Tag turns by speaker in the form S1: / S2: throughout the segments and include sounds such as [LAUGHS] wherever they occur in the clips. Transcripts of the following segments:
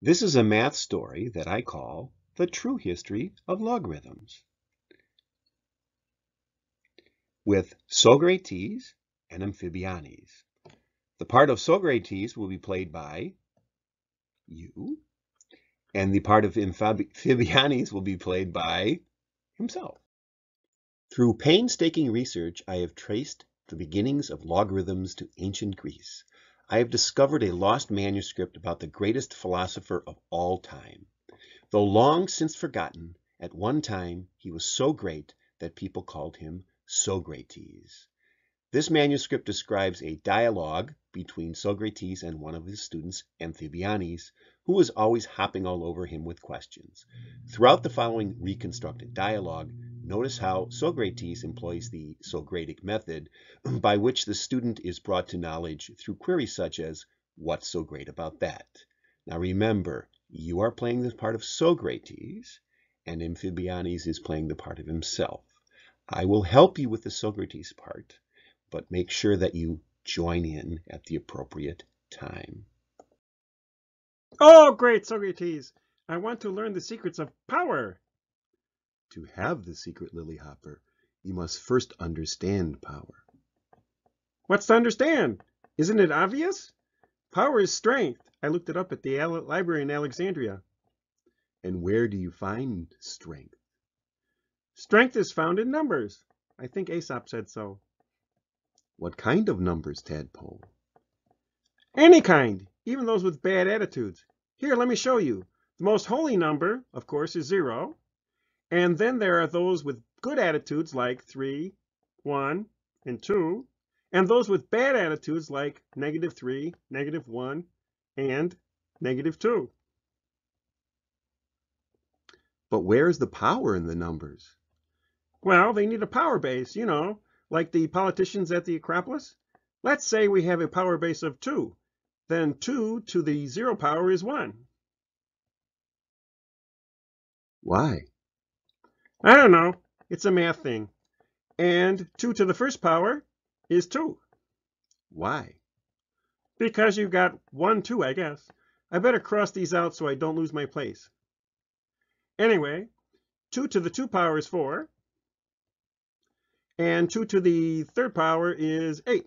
S1: This is a math story that I call The True History of Logarithms with Socrates and Amphibianes. The part of Socrates will be played by you, and the part of Amphibianes will be played by himself. Through painstaking research, I have traced the beginnings of logarithms to ancient Greece. I have discovered a lost manuscript about the greatest philosopher of all time. Though long since forgotten, at one time he was so great that people called him Socrates. This manuscript describes a dialogue between Socrates and one of his students, Amphibianes, who was always hopping all over him with questions. Throughout the following reconstructed dialogue, notice how Socrates employs the Socratic method, [CLEARS THROAT] by which the student is brought to knowledge through queries such as, What's so great about that? Now remember, you are playing the part of Socrates, and Amphibianes is playing the part of himself. I will help you with the Socrates part, but make sure that you join in at the appropriate time.
S2: Oh, great, Socrates! I want to learn the secrets of power.
S1: To have the secret, Lilyhopper, you must first understand power.
S2: What's to understand? Isn't it obvious? Power is strength. I looked it up at the library in Alexandria.
S1: And where do you find strength?
S2: Strength is found in numbers. I think Aesop said so.
S1: What kind of numbers, Tadpole?
S2: Any kind, even those with bad attitudes. Here, let me show you. The most holy number, of course, is zero. And then there are those with good attitudes like three, one, and two. And those with bad attitudes like negative three, negative one, and negative two.
S1: But where's the power in the numbers?
S2: Well, they need a power base, you know, like the politicians at the Acropolis? Let's say we have a power base of 2. Then 2 to the 0 power is 1.
S1: Why?
S2: I don't know. It's a math thing. And 2 to the first power is 2.
S1: Why?
S2: Because you've got 1, 2, I guess. I better cross these out so I don't lose my place. Anyway, 2 to the 2 power is 4. And 2 to the third power is 8.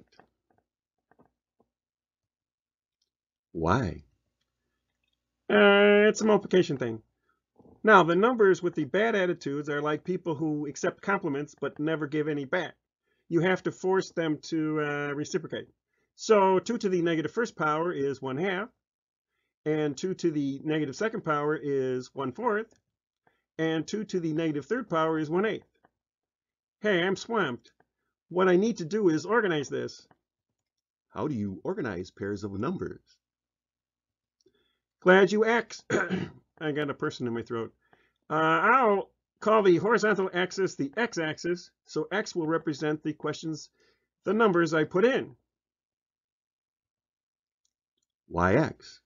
S1: Why?
S2: Uh, it's a multiplication thing. Now, the numbers with the bad attitudes are like people who accept compliments but never give any back. You have to force them to uh, reciprocate. So 2 to the negative first power is 1 half, and 2 to the negative second power is 1 fourth, and 2 to the negative third power is 1 eighth. Hey, I'm swamped. What I need to do is organize this.
S1: How do you organize pairs of numbers?
S2: Glad you asked. [CLEARS THROAT] I got a person in my throat. Uh, I'll call the horizontal axis the x-axis, so x will represent the questions, the numbers I put in.
S1: Why x?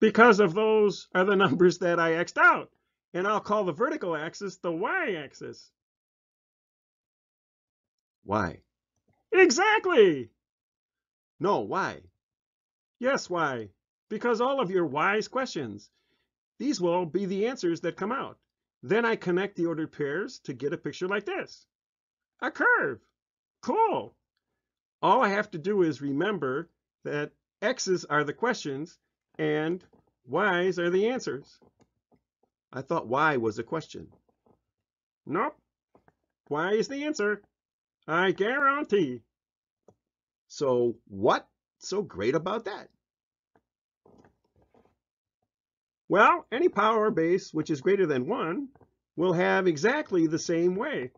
S2: Because of those are the [LAUGHS] numbers that I xed out. And I'll call the vertical axis the y-axis.
S1: Why?
S2: Exactly.
S1: No, why?
S2: Yes, why? Because all of your wise questions. These will be the answers that come out. Then I connect the ordered pairs to get a picture like this. A curve. Cool. All I have to do is remember that X's are the questions and Y's are the answers.
S1: I thought Y was a question.
S2: Nope. Y is the answer. I guarantee.
S1: So what's so great about that?
S2: Well, any power base which is greater than 1 will have exactly the same way.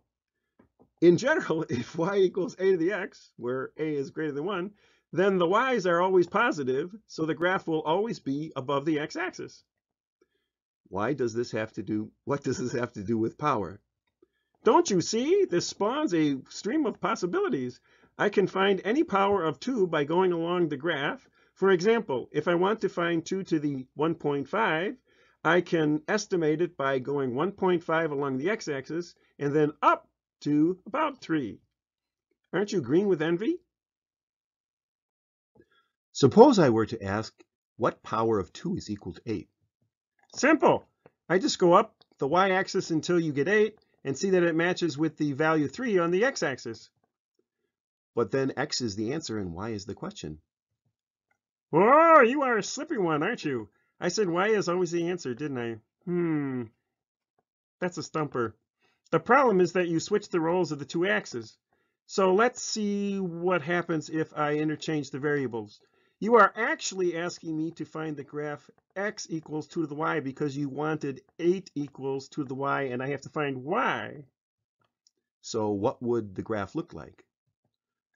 S2: In general, [LAUGHS] if y equals a to the x, where a is greater than 1, then the y's are always positive, so the graph will always be above the x-axis.
S1: Why does this have to do, what does this have to do with power?
S2: Don't you see? This spawns a stream of possibilities. I can find any power of 2 by going along the graph. For example, if I want to find 2 to the 1.5, I can estimate it by going 1.5 along the x-axis and then up to about 3. Aren't you green with envy?
S1: Suppose I were to ask what power of 2 is equal to 8?
S2: Simple. I just go up the y-axis until you get 8 and see that it matches with the value 3 on the x-axis.
S1: But then x is the answer and y is the question.
S2: Oh, you are a slippery one, aren't you? I said y is always the answer, didn't I? Hmm. That's a stumper. The problem is that you switch the roles of the two axes. So let's see what happens if I interchange the variables. You are actually asking me to find the graph x equals 2 to the y because you wanted 8 equals 2 to the y and I have to find y.
S1: So what would the graph look like?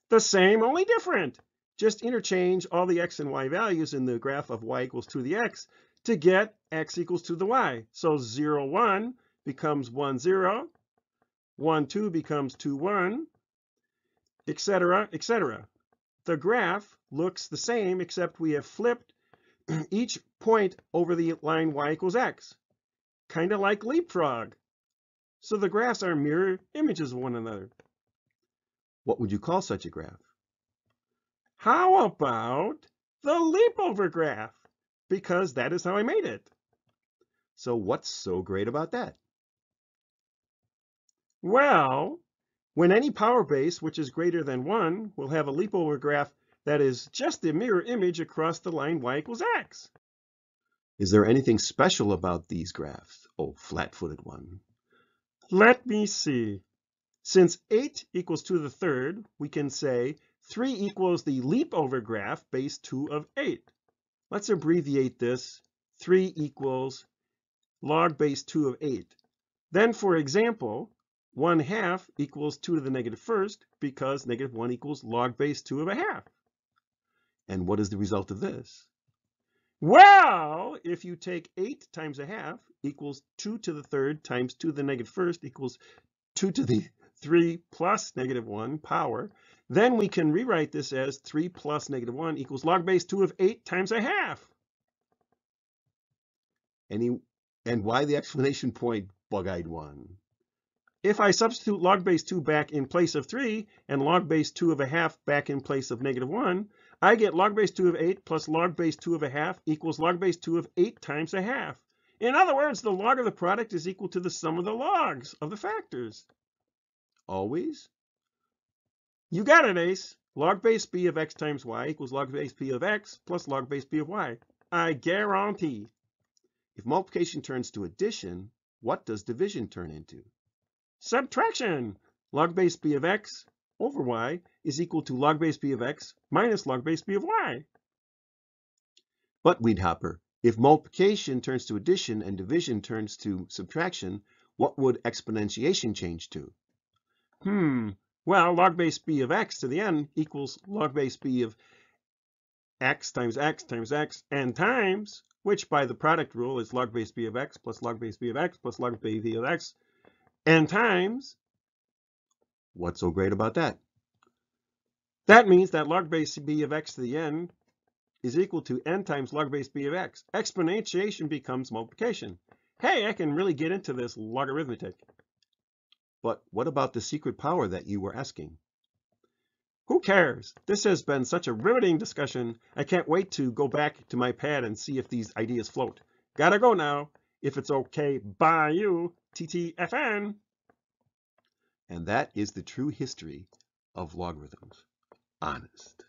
S2: The same, only different. Just interchange all the x and y values in the graph of y equals 2 to the x to get x equals 2 to the y. So 0, 1 becomes 1, 0. 1, 2 becomes 2, 1, etc., etc. The graph looks the same except we have flipped [CLEARS THROAT] each point over the line y equals x, kind of like leapfrog. So the graphs are mirror images of one another.
S1: What would you call such a graph?
S2: How about the leapover graph? Because that is how I made it.
S1: So what's so great about that?
S2: Well, when any power base which is greater than 1 will have a leapover graph that is just the mirror image across the line y equals x.
S1: Is there anything special about these graphs, oh flat-footed one?
S2: Let me see. Since 8 equals 2 to the third, we can say 3 equals the leap over graph base 2 of 8. Let's abbreviate this. 3 equals log base 2 of 8. Then, for example, 1 half equals 2 to the negative first because negative 1 equals log base 2 of a half.
S1: And what is the result of this?
S2: Well, if you take 8 times a half equals 2 to the third times 2 to the negative first equals 2 to the 3 plus negative 1 power, then we can rewrite this as 3 plus negative 1 equals log base 2 of 8 times a half.
S1: Any, and why the explanation point, bug-eyed one?
S2: If I substitute log base 2 back in place of 3 and log base 2 of a half back in place of negative 1, I get log base 2 of 8 plus log base 2 of a half equals log base 2 of 8 times a half. In other words, the log of the product is equal to the sum of the logs of the factors.
S1: Always?
S2: You got it, Ace. Log base b of x times y equals log base b of x plus log base b of y. I guarantee.
S1: If multiplication turns to addition, what does division turn into?
S2: Subtraction. Log base b of x over y is equal to log base b of x minus log base b of y.
S1: But Weedhopper, if multiplication turns to addition and division turns to subtraction, what would exponentiation change to?
S2: Hmm, well, log base b of x to the n equals log base b of x times x times x n times, which by the product rule is log base b of x plus log base b of x plus log base b of x n times.
S1: What's so great about that?
S2: That means that log base b of x to the n is equal to n times log base b of x. Exponentiation becomes multiplication. Hey, I can really get into this logarithmetic.
S1: But what about the secret power that you were asking?
S2: Who cares? This has been such a riveting discussion. I can't wait to go back to my pad and see if these ideas float. Gotta go now. If it's okay by you, TTFN.
S1: And that is the true history of logarithms. Honest.